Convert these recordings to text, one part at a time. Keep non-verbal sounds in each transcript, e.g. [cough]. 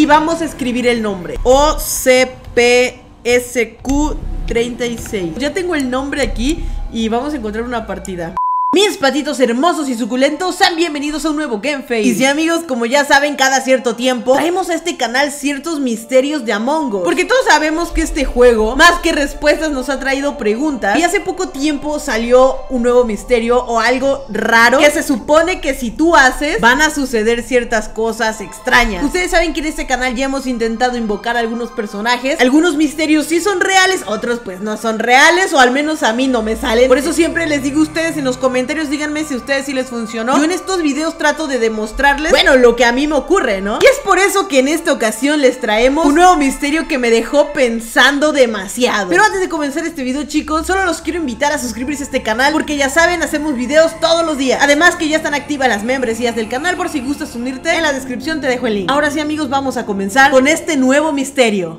y vamos a escribir el nombre. OCPSQ36. Ya tengo el nombre aquí y vamos a encontrar una partida. Mis patitos hermosos y suculentos, sean bienvenidos a un nuevo Game Face. Y sí amigos, como ya saben, cada cierto tiempo traemos a este canal ciertos misterios de Among Us. Porque todos sabemos que este juego, más que respuestas, nos ha traído preguntas. Y hace poco tiempo salió un nuevo misterio o algo raro que se supone que si tú haces, van a suceder ciertas cosas extrañas. Ustedes saben que en este canal ya hemos intentado invocar a algunos personajes. Algunos misterios sí son reales, otros pues no son reales o al menos a mí no me salen. Por eso siempre les digo a ustedes en los comentarios díganme si a ustedes sí les funcionó. Yo en estos videos trato de demostrarles, bueno, lo que a mí me ocurre, ¿no? Y es por eso que en esta ocasión les traemos un nuevo misterio que me dejó pensando demasiado. Pero antes de comenzar este video, chicos, solo los quiero invitar a suscribirse a este canal porque ya saben, hacemos videos todos los días. Además que ya están activas las membresías del canal por si gustas unirte. En la descripción te dejo el link. Ahora sí, amigos, vamos a comenzar con este nuevo misterio.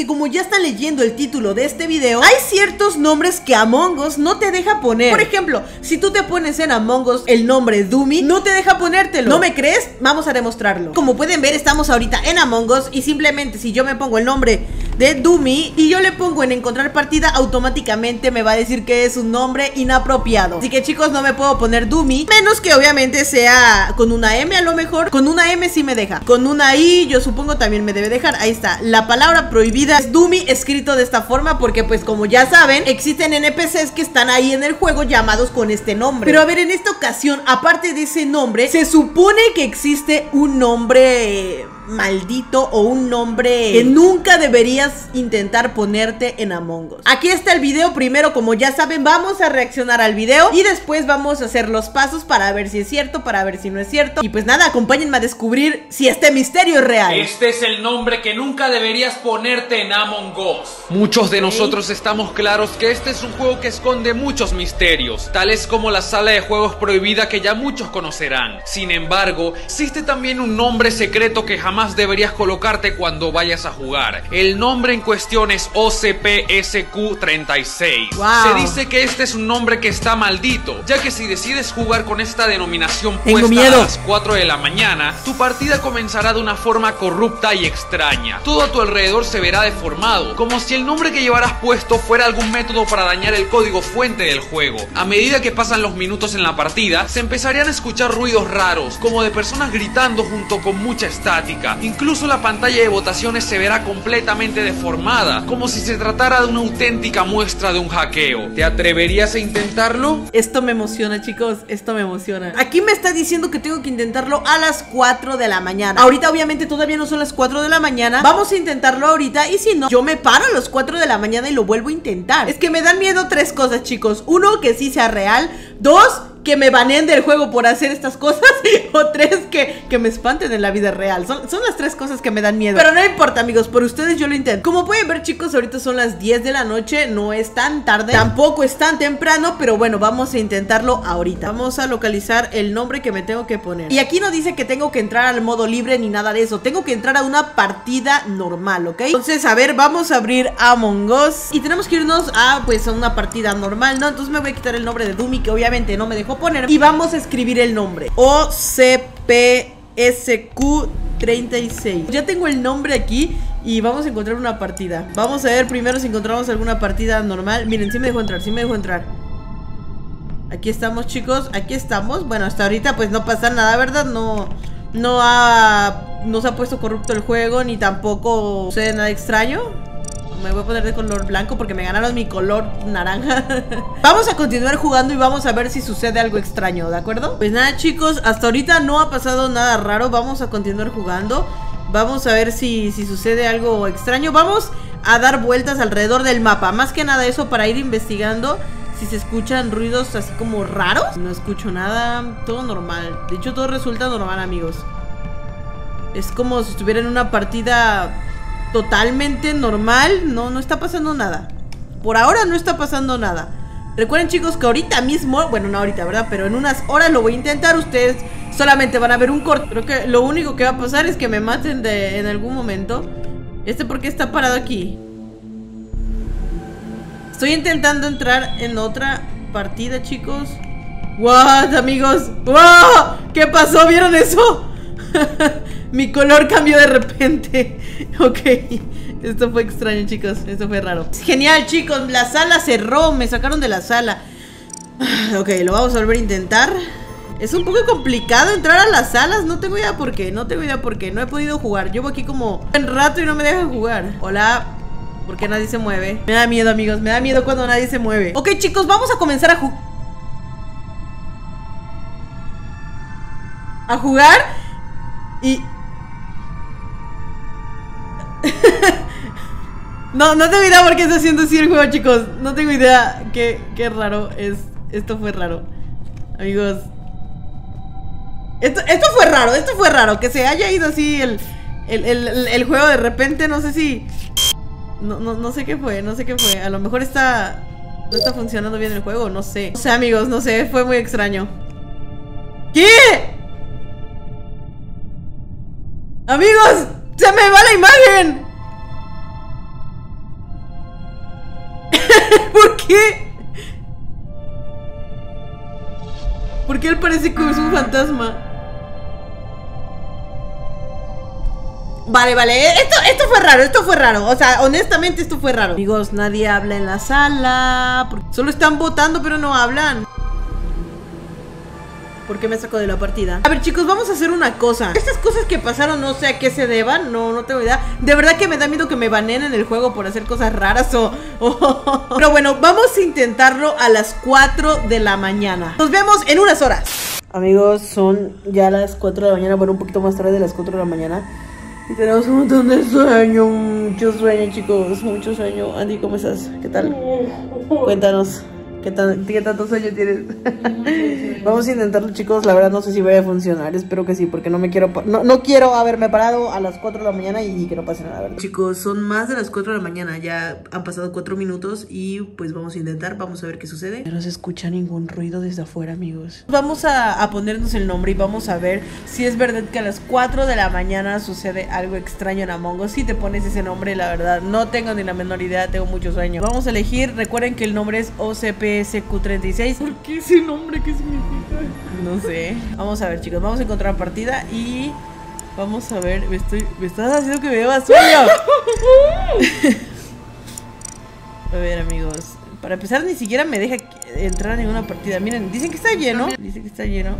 Que como ya están leyendo el título de este video, hay ciertos nombres que Among Us no te deja poner. Por ejemplo, si tú te pones en Among Us el nombre Doomy, no te deja ponértelo. ¿No me crees? Vamos a demostrarlo. Como pueden ver, estamos ahorita en Among Us y simplemente si yo me pongo el nombre de Doomy y yo le pongo en encontrar partida, automáticamente me va a decir que es un nombre inapropiado. Así que chicos, no me puedo poner Doomy, menos que obviamente sea con una M a lo mejor. Con una M sí me deja. Con una I yo supongo también me debe dejar. Ahí está. La palabra prohibida es Doomy escrito de esta forma porque pues como ya saben, existen NPCs que están ahí en el juego llamados con este nombre. Pero a ver, en esta ocasión, aparte de ese nombre, se supone que existe un nombre maldito o un nombre que nunca deberías intentar ponerte en Among Us. Aquí está el video, primero como ya saben vamos a reaccionar al video y después vamos a hacer los pasos para ver si es cierto, para ver si no es cierto. Y pues nada, acompáñenme a descubrir si este misterio es real. Este es el nombre que nunca deberías ponerte en Among Us. Muchos de nosotros estamos claros que este es un juego que esconde muchos misterios, tales como la sala de juegos prohibida que ya muchos conocerán. Sin embargo, existe también un nombre secreto que jamás deberías colocarte cuando vayas a jugar. El nombre en cuestión es OCPSQ36. Se dice que este es un nombre que está maldito, ya que si decides jugar con esta denominación puesta a las 4 de la mañana, tu partida comenzará de una forma corrupta y extraña. Todo a tu alrededor se verá deformado, como si el nombre que llevaras puesto fuera algún método para dañar el código fuente del juego. A medida que pasan los minutos en la partida, se empezarían a escuchar ruidos raros, como de personas gritando junto con mucha estática. Incluso la pantalla de votaciones se verá completamente deformada, como si se tratara de una auténtica muestra de un hackeo. ¿Te atreverías a intentarlo? Esto me emociona, chicos, esto me emociona. Aquí me está diciendo que tengo que intentarlo a las 4 de la mañana. Ahorita obviamente todavía no son las 4 de la mañana. Vamos a intentarlo ahorita y si no, yo me paro a las 4 de la mañana y lo vuelvo a intentar. Es que me dan miedo tres cosas, chicos. Uno, que sí sea real. Dos, que me baneen del juego por hacer estas cosas [laughs] o tres que, que me espanten en la vida real. Son, son, las tres cosas que me dan miedo. Pero no importa, amigos, por ustedes yo lo intento. Como pueden ver, chicos, ahorita son las 10 de la noche, no es tan tarde, tampoco es tan temprano, pero bueno, vamos a intentarlo ahorita. Vamos a localizar el nombre que me tengo que poner. Y aquí no dice que tengo que entrar al modo libre ni nada de eso, tengo que entrar a una partida normal, ¿ok? Entonces, a ver, vamos a abrir Among Us y tenemos que irnos a, pues, a una partida normal, ¿no? Entonces me voy a quitar el nombre de Doomy, que obviamente no me dejó poner y vamos a escribir el nombre. OCPSQ36 Ya tengo el nombre aquí y vamos a encontrar una partida. Vamos a ver primero si encontramos alguna partida normal. Miren, sí me dejó entrar, sí me dejó entrar. Aquí estamos chicos, aquí estamos. Bueno, hasta ahorita pues no pasa nada, ¿verdad? No, no ha, no se ha puesto corrupto el juego Ni tampoco sucede nada extraño me voy a poner de color blanco porque me ganaron mi color naranja. [laughs] Vamos a continuar jugando y vamos a ver si sucede algo extraño, ¿de acuerdo? Pues nada chicos, hasta ahorita no ha pasado nada raro. Vamos a continuar jugando. Vamos a ver si, si sucede algo extraño. Vamos a dar vueltas alrededor del mapa. Más que nada eso para ir investigando si se escuchan ruidos así como raros. No escucho nada, todo normal. De hecho todo resulta normal amigos. Es como si estuviera en una partida totalmente normal. No, no está pasando nada. Por ahora no está pasando nada. Recuerden chicos que ahorita mismo, bueno no ahorita, ¿verdad? Pero en unas horas lo voy a intentar. Ustedes solamente van a ver un corte. Creo que lo único que va a pasar es que me maten de, en algún momento. ¿Este por qué está parado aquí? Estoy intentando entrar en otra partida, chicos. What, amigos. Wow, ¿qué pasó? ¿Vieron eso? [laughs] Mi color cambió de repente. [laughs] ok. Esto fue extraño, chicos. Esto fue raro. Genial, chicos. La sala cerró. Me sacaron de la sala. [sighs] ok, lo vamos a volver a intentar. Es un poco complicado entrar a las salas. No tengo idea por qué. No tengo idea por qué. No he podido jugar. Llevo aquí como un rato y no me dejan jugar. Hola. ¿Por qué nadie se mueve? Me da miedo, amigos. Me da miedo cuando nadie se mueve. Ok, chicos, vamos a comenzar a jugar. A jugar. Y... no, no tengo idea por qué está haciendo así el juego, chicos. No tengo idea. Qué, qué raro es. Esto fue raro. Amigos. Esto, esto fue raro, esto fue raro. Que se haya ido así el, el, el, juego de repente. No sé si... No, no, no sé qué fue, no sé qué fue. A lo mejor está... No está funcionando bien el juego, no sé. No sé, amigos, no sé. Fue muy extraño. ¿Qué? Amigos, se me va la imagen. [laughs] ¿Por qué? ¿Por qué él parece que es un fantasma? Vale, vale, esto, esto fue raro, esto fue raro O sea, honestamente esto fue raro Amigos, nadie habla en la sala Solo están votando pero no hablan ¿Por qué me saco de la partida? A ver, chicos, vamos a hacer una cosa. Estas cosas que pasaron no sé a qué se deban. No, no tengo idea. De verdad que me da miedo que me banen en el juego por hacer cosas raras o... [laughs] Pero bueno, vamos a intentarlo a las 4 de la mañana. Nos vemos en unas horas. Amigos, son ya las 4 de la mañana. Bueno, un poquito más tarde de las 4 de la mañana. Y tenemos un montón de sueño, mucho sueño, chicos, mucho sueño. Andy, ¿cómo estás? ¿Qué tal? Cuéntanos. ¿Qué, tan, ¿Qué tantos sueños tienes? [laughs] Vamos a intentarlo, chicos. La verdad no sé si vaya a funcionar. Espero que sí, porque no me quiero... No, no quiero haberme parado a las 4 de la mañana y que no pase nada, ¿verdad? Chicos, son más de las 4 de la mañana. Ya han pasado 4 minutos y pues vamos a intentar. Vamos a ver qué sucede. No se escucha ningún ruido desde afuera, amigos. Vamos a, a ponernos el nombre y vamos a ver si es verdad que a las 4 de la mañana sucede algo extraño en Among Us. Si te pones ese nombre, la verdad, no tengo ni la menor idea. Tengo mucho sueño. Vamos a elegir. Recuerden que el nombre es OCP SQ36. ¿Por qué ese nombre? ¿Qué significa? No sé. Vamos a ver, chicos. Vamos a encontrar partida y vamos a ver. Me estoy. Me estás haciendo que me lleva sueño. [laughs] a ver, amigos. Para empezar, ni siquiera me deja entrar a ninguna partida. Miren, dicen que está lleno. Dicen que está lleno.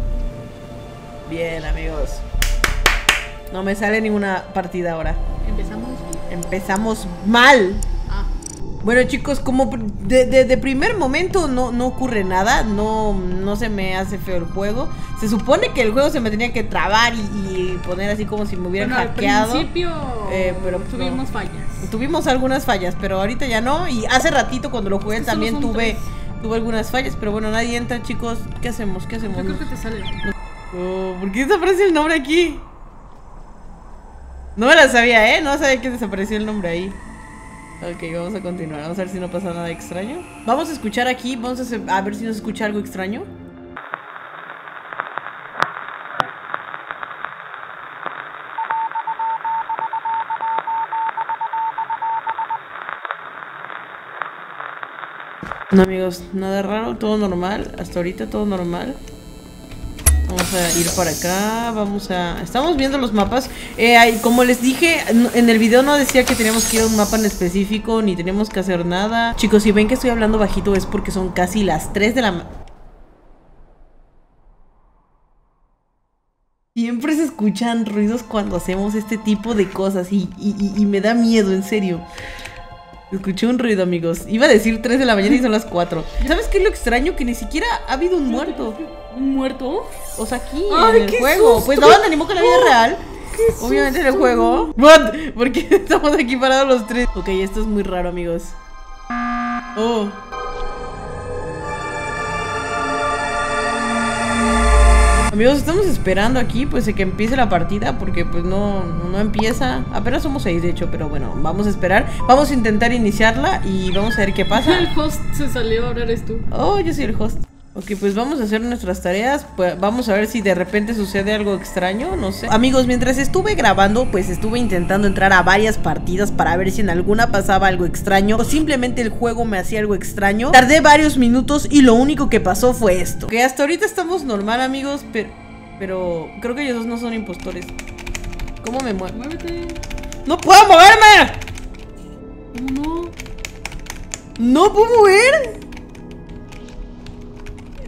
Bien, amigos. No me sale ninguna partida ahora. Empezamos Empezamos mal. Bueno chicos, como de, primer momento no, no ocurre nada, no, no se me hace feo el juego. Se supone que el juego se me tenía que trabar y, poner así como si me hubieran hackeado. Al principio eh, pero tuvimos fallas. Tuvimos algunas fallas, pero ahorita ya no. Y hace ratito cuando lo jugué también tuve, tuve algunas fallas, pero bueno, nadie entra chicos. ¿Qué hacemos? ¿Qué hacemos? Yo creo que te sale. Oh, ¿Por qué desaparece el nombre aquí? No me la sabía, ¿eh? No sabía que desapareció el nombre ahí. Ok, vamos a continuar. Vamos a ver si no pasa nada extraño. Vamos a escuchar aquí. Vamos a, a ver si nos escucha algo extraño. No amigos, nada raro, todo normal. Hasta ahorita todo normal. Vamos a ir para acá, vamos a... Estamos viendo los mapas. Eh, como les dije, en el video no decía que teníamos que ir a un mapa en específico, ni teníamos que hacer nada. Chicos, si ven que estoy hablando bajito es porque son casi las 3 de la... Siempre se escuchan ruidos cuando hacemos este tipo de cosas y, y me da miedo, en serio. Escuché un ruido, amigos. Iba a decir 3 de la mañana y son las 4. ¿Sabes qué es lo extraño? Que ni siquiera ha habido un muerto. ¿Un muerto? O sea, aquí en el juego. Pues no, animó con la vida real. Obviamente en el juego. ¿What? ¿Por qué [laughs] estamos aquí parados los tres? Ok, esto es muy raro, amigos. Oh. Amigos, estamos esperando aquí pues que empiece la partida porque pues no, no empieza. Apenas somos seis de hecho, pero bueno, vamos a esperar. Vamos a intentar iniciarla y vamos a ver qué pasa. [laughs] El host se salió, ahora eres tú. Oh, yo soy el host. Ok, pues vamos a hacer nuestras tareas. Pues vamos a ver si de repente sucede algo extraño, no sé. Amigos, mientras estuve grabando, pues estuve intentando entrar a varias partidas para ver si en alguna pasaba algo extraño o simplemente el juego me hacía algo extraño. Tardé varios minutos y lo único que pasó fue esto. Que hasta ahorita estamos normal, amigos, pero... Pero creo que ellos dos no son impostores. ¿Cómo me muevo? Muévete. ¡No puedo moverme! ¿Cómo no? ¡No puedo mover!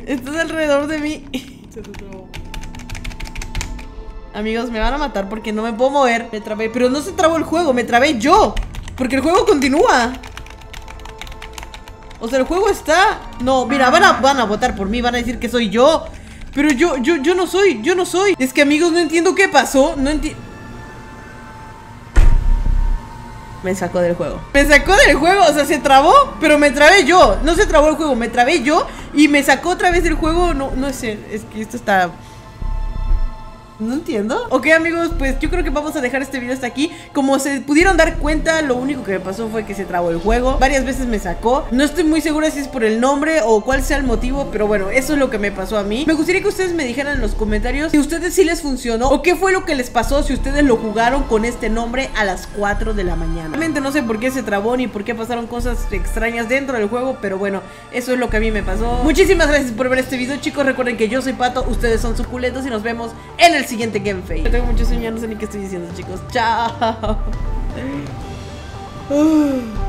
Estás alrededor de mí. Se te trabó. Amigos, me van a matar porque no me puedo mover. Me trabé. Pero no se trabó el juego, me trabé yo. Porque el juego continúa. O sea, el juego está. No, mira, van a, van a votar por mí, van a decir que soy yo. Pero yo, yo, yo no soy, yo no soy. Es que amigos, no entiendo qué pasó. No entiendo. Me sacó del juego. Me sacó del juego, o sea, se trabó, pero me trabé yo. No se trabó el juego, me trabé yo y me sacó otra vez del juego. No, no sé, es que esto está no entiendo. Ok, amigos, pues yo creo que vamos a dejar este video hasta aquí. Como se pudieron dar cuenta, lo único que me pasó fue que se trabó el juego. Varias veces me sacó. No estoy muy segura si es por el nombre o cuál sea el motivo, pero bueno, eso es lo que me pasó a mí. Me gustaría que ustedes me dijeran en los comentarios si a ustedes sí les funcionó o qué fue lo que les pasó si ustedes lo jugaron con este nombre a las 4 de la mañana. Realmente no sé por qué se trabó ni por qué pasaron cosas extrañas dentro del juego, pero bueno, eso es lo que a mí me pasó. Muchísimas gracias por ver este video, chicos. Recuerden que yo soy Pato, ustedes son suculentos y nos vemos en el siguiente Game Face. Yo tengo mucho sueño, no sé ni qué estoy diciendo, chicos. Chao. [laughs]